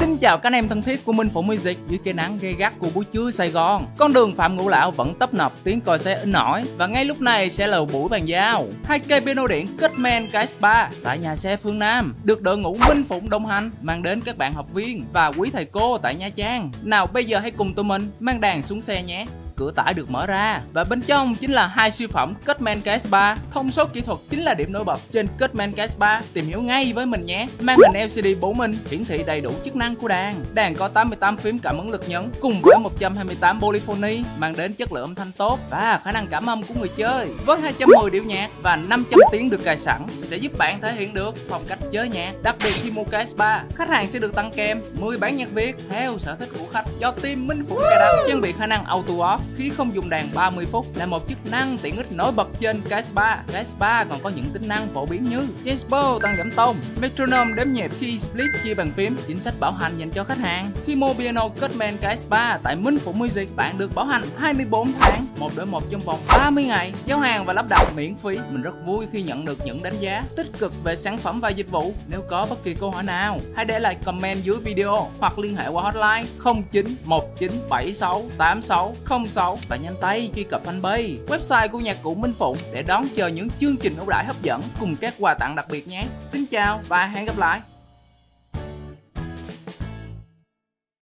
Xin chào các anh em thân thiết của Minh Phụng Music dưới cây nắng gay gắt của buổi trưa Sài Gòn. Con đường Phạm Ngũ Lão vẫn tấp nập, tiếng còi xe in nổi và ngay lúc này sẽ là buổi bàn giao. Hai cây piano điện Cutman cái spa tại nhà xe Phương Nam, được đội ngũ Minh Phụng đồng hành, mang đến các bạn học viên và quý thầy cô tại Nha Trang. Nào, bây giờ hãy cùng tụi mình mang đàn xuống xe nhé cửa tải được mở ra. Và bên trong chính là hai siêu phẩm Cutman KS3 thông số kỹ thuật chính là điểm nổi bật trên Cutman KS3 tìm hiểu ngay với mình nhé. Màn hình LCD 4 inch, hiển thị đầy đủ chức năng của đàn. Đàn có 88 phím cảm ứng lực nhấn cùng với 128 polyphony, mang đến chất lượng âm thanh tốt và khả năng cảm âm của người chơi. Với 210 điệu nhạc và 500 tiếng được cài sẵn, sẽ giúp bạn thể hiện được phong cách chơi nhạc, đặc biệt khi mua KS3 khách hàng sẽ được tăng kèm 10 bản nhạc Việt theo sở thích của khách do team Minh Phụng cài đặt, trang bị khả năng auto off khi không dùng đàn 30 phút là một chức năng tiện ích nổi bật trên KS3. KS3 còn có những tính năng phổ biến như Jasper tăng giảm tông, metronome đếm nhịp khi split chia bàn phím, chính sách bảo hành dành cho khách hàng. Khi mua piano Cutman KS3 tại Minh Phụng Music, bạn được bảo hành 24 tháng, một đổi một trong vòng 30 ngày, giao hàng và lắp đặt miễn phí. Mình rất vui khi nhận được những đánh giá tích cực về sản phẩm và dịch vụ. Nếu có bất kỳ câu hỏi nào, hãy để lại comment dưới video hoặc liên hệ qua hotline 6 và nhanh tay truy cập fanpage, website của nhạc cụ Minh Phụng để đón chờ những chương trình ưu đãi hấp dẫn cùng các quà tặng đặc biệt nhé. Xin chào và hẹn gặp lại.